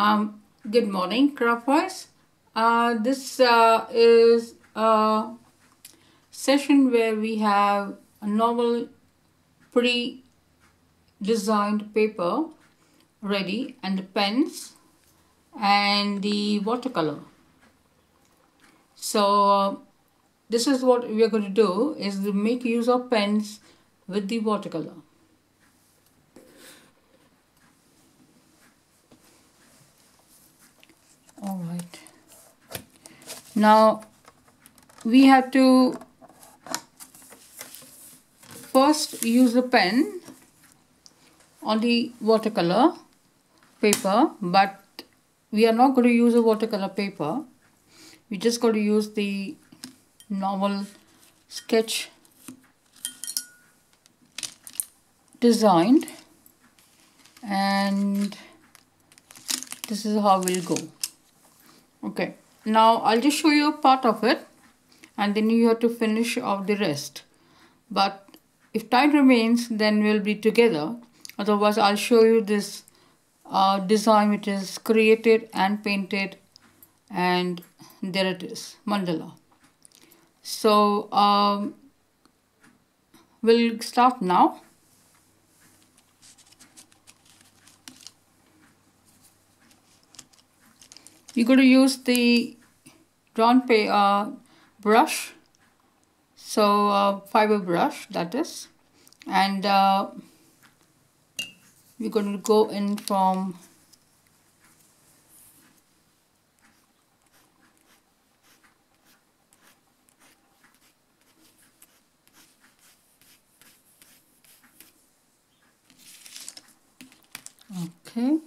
Um, good morning, Craftwise. Uh, this uh, is a session where we have a novel pre-designed paper ready and the pens and the watercolor. So uh, this is what we are going to do is to make use of pens with the watercolor. Now we have to first use a pen on the watercolor paper but we are not going to use a watercolor paper. We just going to use the normal sketch designed and this is how we'll go. Okay now I'll just show you a part of it and then you have to finish off the rest. But if time remains then we'll be together. Otherwise I'll show you this uh, design which is created and painted and there it is mandala. So um, we'll start now you're going to use the drawn pay uh, brush. So uh, fiber brush that is. And uh, we're going to go in from okay